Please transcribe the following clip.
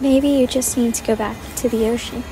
Maybe you just need to go back to the ocean.